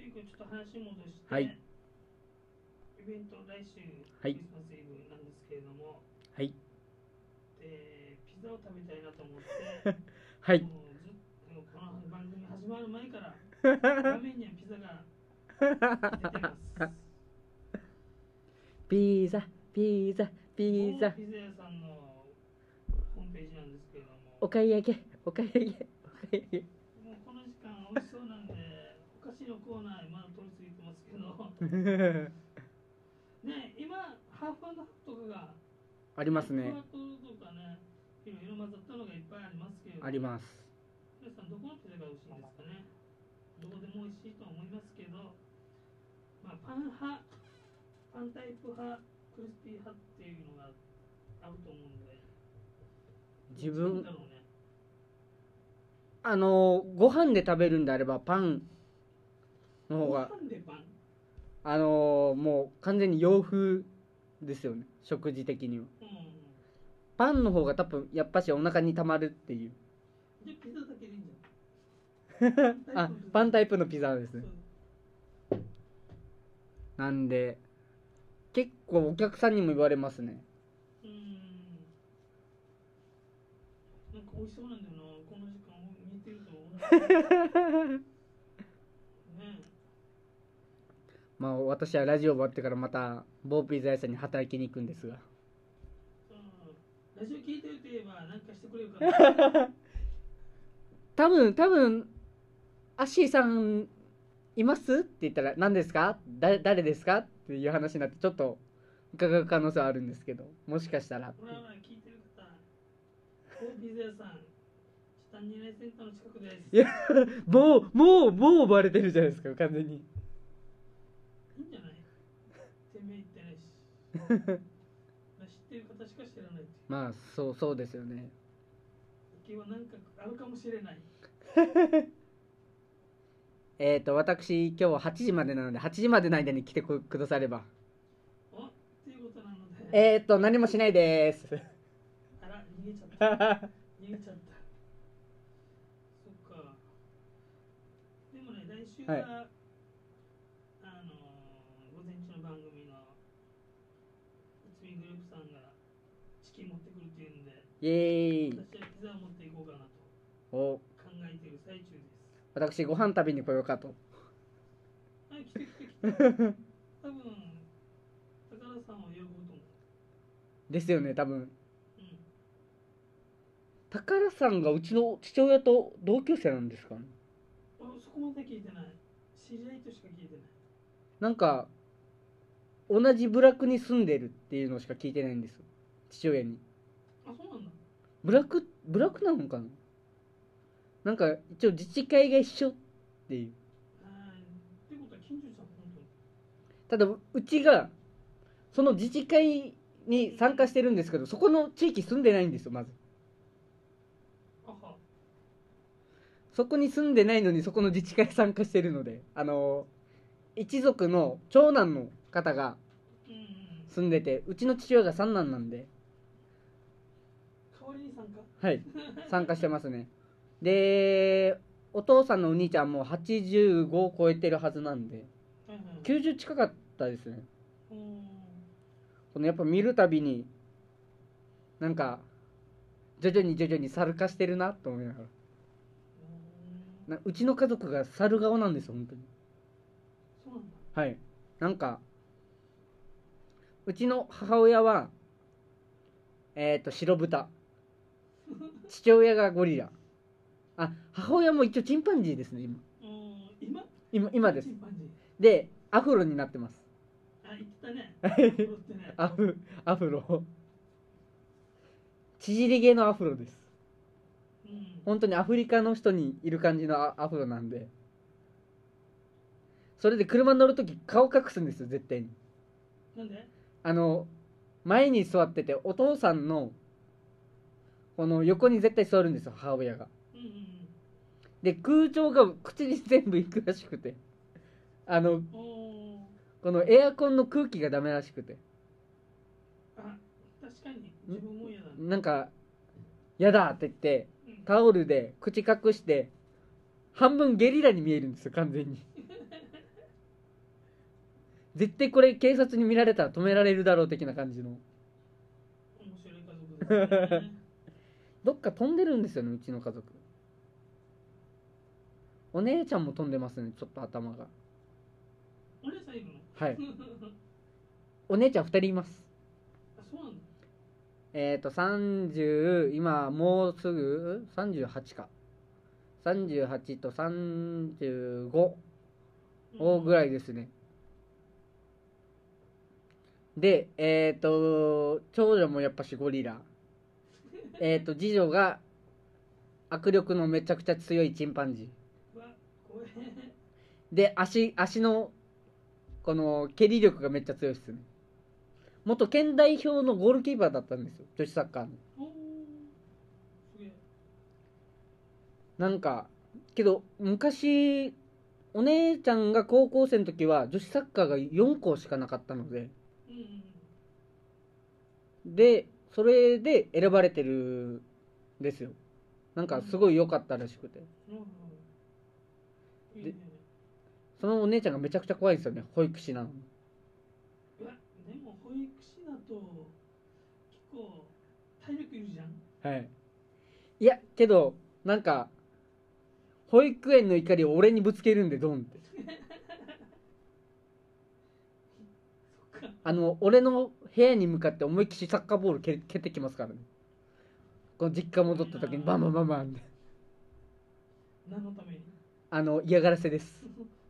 S2: いうかちょっと話戻して、
S1: はい。
S2: イベント来週、
S1: はい。
S2: クリスマスイブなんですけれども。
S1: はい。
S2: でピザを食べたいなと思って。
S1: はい
S2: 組始まる前から 画面にはピザが出てます。
S1: ピザピザピザ。
S2: ピザ屋さんのホームページなんですけれども。
S1: お買い上げお買い上げお買い上げ。
S2: もうこの時間美味しそうなんでお菓子のコーナーまだ取り付いてますけど。ね今ハーフハーフとかが
S1: ありますね。
S2: ハーフとかねいろいろ混ざったのがいっぱいありますけれど
S1: あります
S2: どこのピザが美味しいんですかね。どこでも美味しいと思いますけどまあパン派パンタイプ派クリスピー派っていうのがあると思うんで
S1: 自分あのご飯で食べるんであればパンの方が
S2: ご飯でパン？
S1: あのもう完全に洋風ですよね食事的には。
S2: うん。
S1: パンの方が多分やっぱしお腹にたまるっていう。
S2: じゃあピザ
S1: あパンタイプのピザですね。なんで結構お客さんにも言われますね。
S2: うーん。なんか美味しそうなんだよな。この時間見てるとね
S1: まあ私はラジオ終わってからまた某ピザ屋さんに働きに行くんですが。
S2: う。んラジオ聞いてると言えばなんかしてくれるかな。
S1: 多分多分アッシーさんいます？って言ったら何ですか？だ誰ですか？っていう話になってちょっと伺う可能性はあるんですけどもしかしたら。
S2: ほらほら聞いてる方大ピザ屋さん下二来センターの近くです。
S1: いやもうもうもうバレてるじゃないですか完全に。
S2: いいんじゃない？てめえ言ってないし。知ってる方しか知らない
S1: まあそうそうですよね。
S2: 今日はなんかあるかもしれない
S1: えっ、と私今日は8時までなので8時までの間に来てくくだされば。
S2: おっていうことなので。
S1: えっ、と何もしないです。
S2: あら逃げちゃった。逃げちゃった。そっか。でもね来週は、
S1: はい。
S2: あの午前中の番組のいつみグループさんがチキン持ってくるっていうんで
S1: イエーイ。
S2: 私はピザを持っていこうかなと。
S1: お
S2: 考えている最中です
S1: 私ご飯食べに来ようかと。
S2: あ来て来て来て。多分高田さんを呼ぶと思う。
S1: ですよね多分。
S2: うん。
S1: 宝さんがうちの父親と同級生なんですか？ね
S2: あそこまで聞いてない。知り合いとしか聞いてない。
S1: なんか同じ部落に住んでるっていうのしか聞いてないんです。よ父親に。
S2: あそうなんだ。
S1: 部落部落なのかな？なんか一応自治会が一緒っていう。ただうちがその自治会に参加してるんですけどそこの地域住んでないんですよまず。そこに住んでないのにそこの自治会参加してるので。あの一族の長男の方が住んでてうちの父親が三男なんで。
S2: 代わりに参加？
S1: はい。参加してますねでお父さんのお兄ちゃんも85を超えてるはずなんで
S2: はいはい
S1: 90近かったですね。
S2: うん。
S1: このやっぱ見るたびになんか徐々に徐々に猿化してるなと思いながら。
S2: うん。
S1: なうちの家族が猿顔なんですよ本当に。
S2: そうなんだ。
S1: はい。なんかうちの母親はえっ、と白豚。父親がゴリラあ母親も一応チンパンジーですね今。
S2: うん。今？
S1: 今今です。でアフロになってます。
S2: あ言ってたね。
S1: アフアフロ。縮り毛のアフロです。
S2: うん。
S1: 本当にアフリカの人にいる感じのアアフロなんで。それで車に乗るとき顔隠すんですよ絶対に。
S2: なんで？
S1: あの前に座っててお父さんのこの横に絶対座るんですよ母親がで空調が口に全部いくらしくて。あのこのエアコンの空気がダメらしくて。
S2: あ確かに自分も嫌だ
S1: なんか「やだ」って言って
S2: うん。
S1: タオルで口隠して半分ゲリラに見えるんですよ完全に。絶対これ警察に見られたら止められるだろう的な感じの。
S2: 面白い家族ですね。
S1: どっか飛んでるんですよねうちの家族お姉ちゃんも飛んでますねちょっと頭が。
S2: お姉さんいるの。
S1: はい。お姉ちゃん2人います。えっ、ー、と30今もうすぐ38か。38と35おぐらいですね。でえっ、ー、と長女もやっぱしゴリラ。えっと次女が握力のめちゃくちゃ強いチンパンジーで足足のこの蹴り力がめっちゃ強いっすね。元県代表のゴールキーパーだったんですよ。女子サッカーの。なんかけど昔お姉ちゃんが高校生の時は女子サッカーが4校しかなかったので。でそれで選ばれてるんですよ。なんかすごい良かったらしくて。
S2: うんうん。いいね
S1: そのお姉ちゃんがめちゃくちゃ怖いんですよね。保育士なの。に
S2: うわでも保育士だと結構体力いるじゃん。
S1: はい。いやけどなんか保育園の怒りを俺にぶつけるんでドンって。あの俺の部屋に向かって思いっきりサッカーボール蹴蹴ってきますからね。この実家戻った時にバンバンバンバンって。
S2: 何のために？
S1: あの嫌がらせです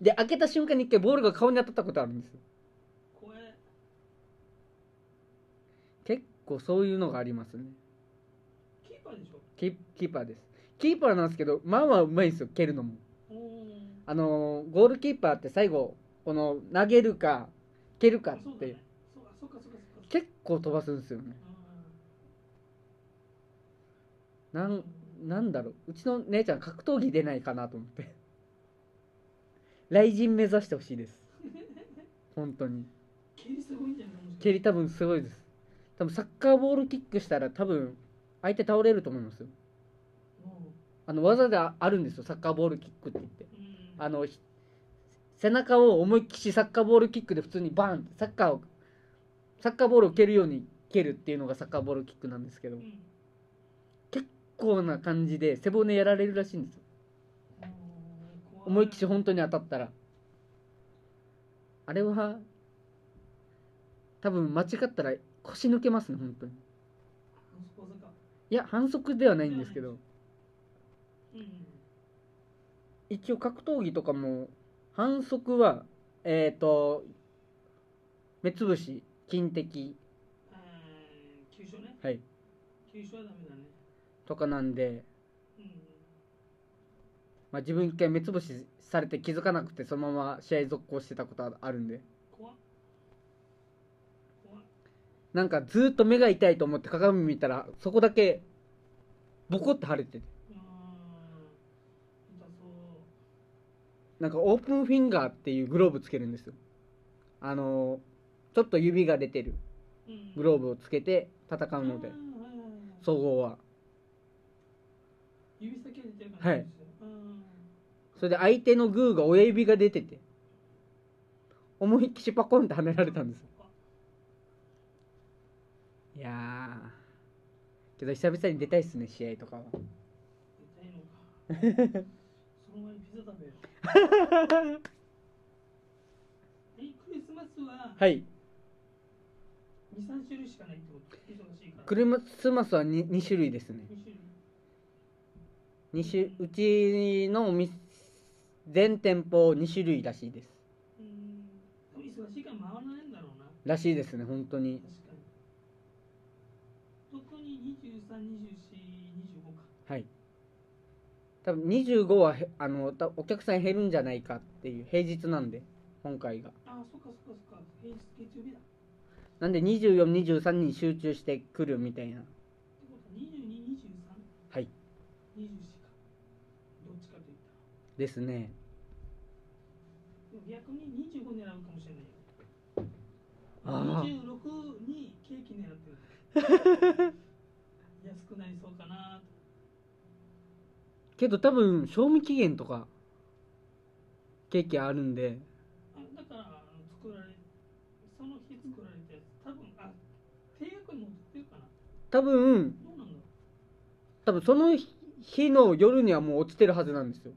S1: で開けた瞬間に一回ボールが顔に当たったことあるんですよ。結構そういうのがありますね。
S2: キーパーでしょ？
S1: キーキーパーです。キーパーなんですけどまあまあうまいんですよ蹴るのも。あのーゴールキーパーって最後この投げるか蹴るかって。結構飛ばすんですよね。なんなんだろううちの姉ちゃん格闘技出ないかなと思って。雷神目指してほしいです。本当に。
S2: 蹴りすごいんじゃない
S1: 蹴り多分すごいです。多分サッカーボールキックしたら多分相手倒れると思いますよ。あの技であるんですよサッカーボールキックって言って。
S2: うん。
S1: あのひ背中を思いっきしサッカーボールキックで普通にバーンってサッカーをサッカーボールを蹴るように蹴るっていうのがサッカーボールキックなんですけど。
S2: うん。
S1: 結構な感じで背骨やられるらしいんですよ。
S2: うん
S1: 思いっきし本当に当たったら。あれは多分間違ったら腰抜けますね本当に。いや反則ではないんですけど。
S2: うん
S1: 一応格闘技とかも反則はえっ、と目つぶし金的。
S2: 急所ね。
S1: はい。
S2: 急所はダメだね
S1: とかなんで、
S2: うん
S1: まあ、自分一回目つぶしされて気づかなくてそのまま試合続行してたことはあるんで。なんかずーっと目が痛いと思って鏡見たらそこだけボコって腫れてて。なんかオープンフィンガーっていうグローブつけるんですよ。あのちょっと指が出てる
S2: うん。
S1: グローブをつけて戦うので。総合は
S2: 指先が出てる感じですよ。
S1: それで相手のグーが親指が出てて思いっきしパコンって跳ねられたんですよ。いやー。けど久々に出たいっすね試合とかは。
S2: 出たいのか。その前にピザ食べよう。えクリスマスは
S1: はい。
S2: 23種類しかないってこと？忙しいから。
S1: クリスマスは 2, 2種類ですね。
S2: 2種類
S1: 二種うちのお店全店舗2種類らしいです。
S2: ら回らないん。だろうな
S1: らしいですね本当に。
S2: 特に232425か。
S1: はい。多分25はへあのたお客さん減るんじゃないかっていう平日なんで今回が。
S2: ああそっかそっかそっか。平日月曜日だ。って
S1: なんで2423に集中してくるみたいな。
S2: ことは2223
S1: はい。
S2: 24かどっちかといった
S1: ですね。
S2: 逆に25狙うかもしれないよ。
S1: ああ
S2: 26にケーキ狙ってる。安くなりそうかなと。
S1: けど多分賞味期限とかケーキあるんで。
S2: あだからあの作られその日作られたやつ多分あ定額にも売ってるかな。
S1: 多分多分その日の夜にはもう落ちてるはずなんですよ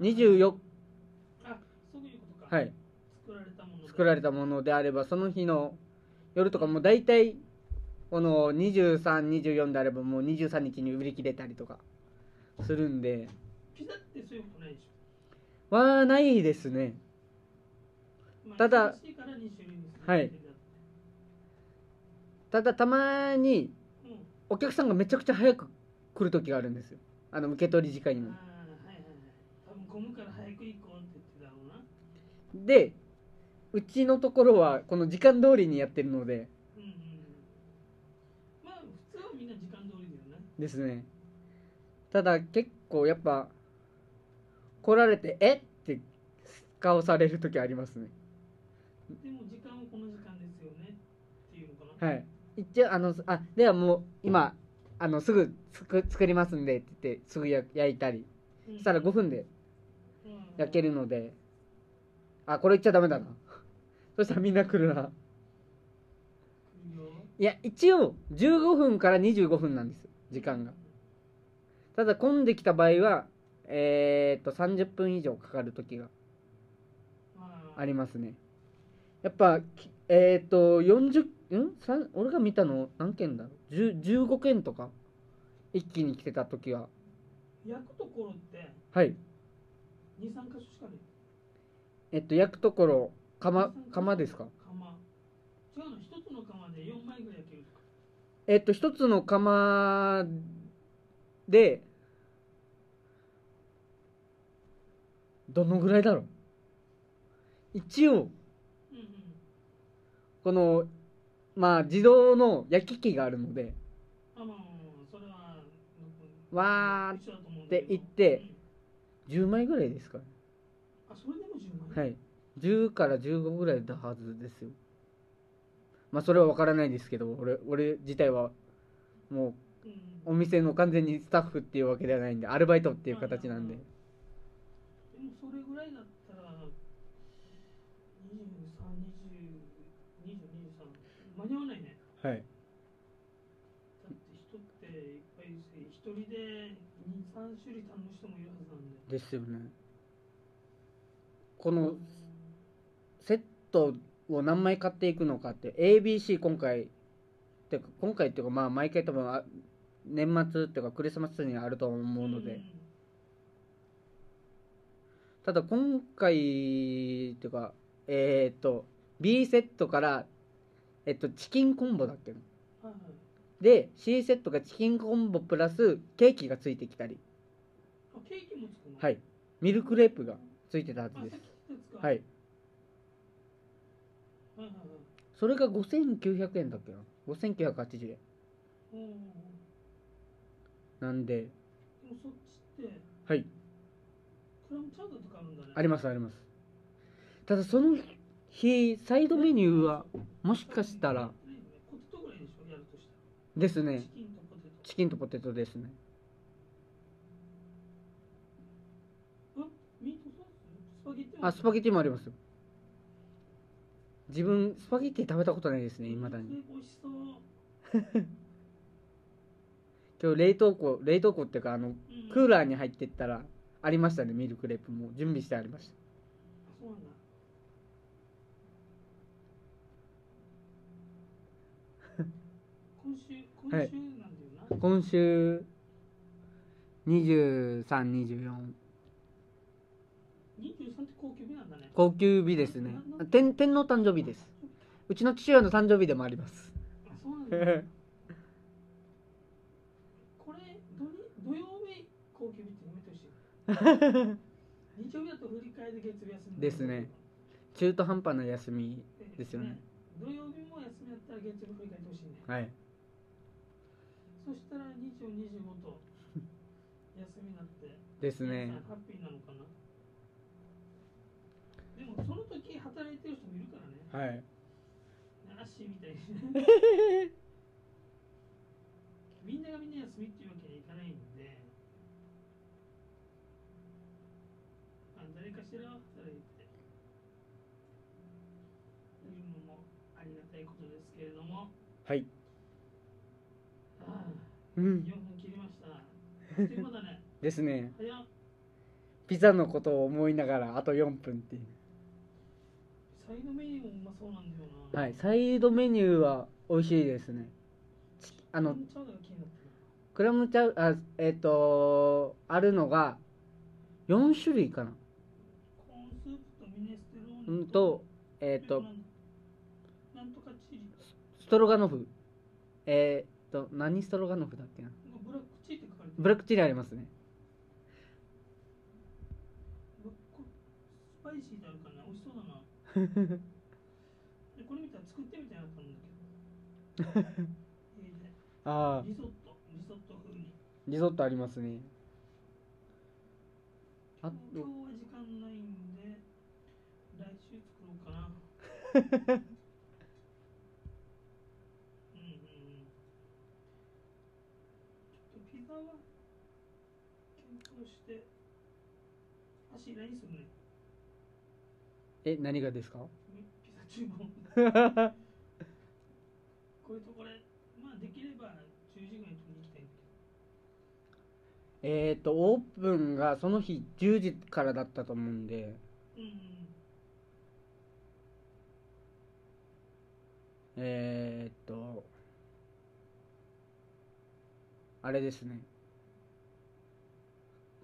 S1: 24
S2: あそういうことか。
S1: はい。
S2: 作られたもので。
S1: あればその日の夜とかもう大体この2324であればもう23日に売り切れたりとかするんで。
S2: ピザってそういうことないでし
S1: はないですね。ただ
S2: 忙しいから2種類ですね
S1: はいただたまに
S2: うん。
S1: お客さんがめちゃくちゃ早く来る時があるんですよ。あの受け取り時間に。も
S2: ああはいはいはい多分混むから早く行こうって言ってたろうな。
S1: でうちのところはこの時間通りにやってるので。
S2: うんうん。うんまあ普通はみんな時間通りだよね
S1: ですね。ただ結構やっぱ来られて「えっ?」て顔される時ありますね。
S2: でも時間はこの時間ですよねっていうのかな。
S1: はい。一応あのあではもう今あのすぐつく作りますんでって言ってすぐや焼いたり。
S2: うん。
S1: したら5分で
S2: うん
S1: 焼けるので。あこれ言っちゃダメだな。そしたらみんな来るな。いや一応15分から25分なんです。よ時間が。ただ混んできた場合はえー、っと30分以上かかる時が
S2: まあ
S1: ありますね。やっぱきえー、っと40ん？三俺が見たの何件だろう？10 15件とか一気に来てた時は。
S2: 焼くところって
S1: はい
S2: 23箇所しかない。
S1: えっと焼くところ釜釜ですか？
S2: 釜。違うの一つの釜で4枚ぐらい焼ける
S1: えっと一つの釜でどのぐらいだろう？一応。
S2: うんうん。
S1: このまあ自動の焼き器があるので。
S2: あまあそれは
S1: わーって言って
S2: うん
S1: 10枚ぐらいですかね。
S2: あそれでも10枚
S1: はい。10から15ぐらいだはずですよ。まあそれは分からないですけど俺俺自体はも
S2: う
S1: お店の完全にスタッフっていうわけではないんでアルバイトっていう形なんで。
S2: でもそれぐらいだったら23202023間に合わないね。
S1: はい。
S2: だって人っていっぱいいるし一人で23種類頼む人もいる。はで
S1: ですよね。このセットを何枚買っていくのかって ABC 今回って今回っていうかまあ毎回多分あ年末っていうかクリスマスにあると思うので、ただ今回っていうかえっ、と B セットからえっとチキンコンボだっけで C セットがチキンコンボプラスケーキがついてきたり。
S2: あケーキもつ
S1: はい。ミルクレープがついてたはずです。はい。それが5900円だっけな。5980円。なんで。
S2: でもそっちって
S1: はい。
S2: あ
S1: りますあります。ただその日サイドメニューはもしかしたら
S2: で
S1: すね
S2: チキンとポテト
S1: ですね
S2: あススパゲッティも
S1: ありますよ。自分スパゲッティ食べたことないですねいまだに。今日冷凍庫冷凍庫っていうかあの
S2: うん。
S1: クーラーに入ってったらありましたねミルクレープも。う準備してありまし
S2: あそうなんだ。今週今週
S1: はい
S2: なんだよな、
S1: た今週2324
S2: 23って高級日なんだね
S1: 高級日ですね。天天皇誕生日です。うちの父親の誕生日でもあります。
S2: これ土曜日高級日ってやめてほしい日曜日だと振り替えで月曜日休み。
S1: ですね。中途半端な休みですよね。
S2: 土曜日も休みだったら月曜日振り替えてほしいね。
S1: はい。
S2: そしたら日曜25と休みになって
S1: ですね。
S2: ハッピーなのか。なでもその時働いてる人もいるからね。
S1: はい。
S2: 嵐みたいに。みんながみんな休みっていうわけにはいかないんで、まあ、誰かしらは働いて。いるのもありがたいことですけれども、
S1: はい。
S2: ああ
S1: うん。
S2: 4分切りました。あっという間だね。
S1: ですね。ピザのことを思いながらあと4分っていう
S2: サイドメニューもうまそうなんだよな。
S1: はいサイドメニューは美味しいですねチあの。クラムチャウあえっ、とあるのが4種類かな
S2: コーンスープとミネステローネ
S1: うんとえっ、と
S2: なんなんとかチリ。
S1: ストロガノフえっ、と何ストロガノフだっけな
S2: ブラックチリって書かれてる。
S1: ブラックチリありますね
S2: こスパイシーであるからな。美味しそうだな。でこれ見たら作ってみたいなと思うんだけど。
S1: ああ
S2: リゾット、リゾット風に。
S1: リゾットありますねあ
S2: 今日は時間ないんで、来週作ろうかな。うんうんうん。ちょっとピザは検討して、足何するね。
S1: え何がですか？
S2: ピザ注文。これとこれ、まあできれば10時ぐらいに行きたいんだけ
S1: えっ、とオープンがその日10時からだったと思うんで
S2: ど。うんうん。
S1: えっ、とあれですね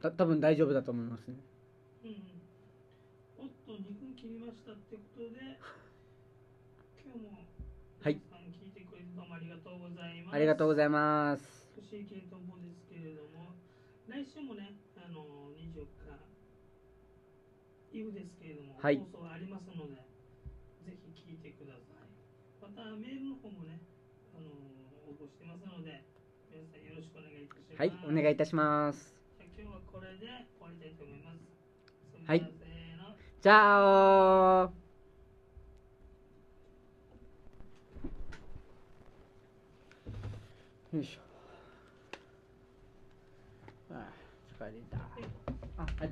S1: た多分大丈夫だと思いますね
S2: うんうん。おっと、2分切りましたってことで、今日も
S1: はい
S2: 皆さん聞いてくれてどうもありがとうございます。
S1: ありがとうございます
S2: 年明けとんぼですけれども、来週もね、あの24日、イブですけれども、
S1: はい
S2: 放送ありますので、ぜひ聞いてください。またメールの方もね、あの応募してますので、皆さんよろしくお願いいたします。
S1: はいお願いいたします
S2: じゃあ今日はこれで終わりたいと思います。
S1: はいしょああ疲れたああ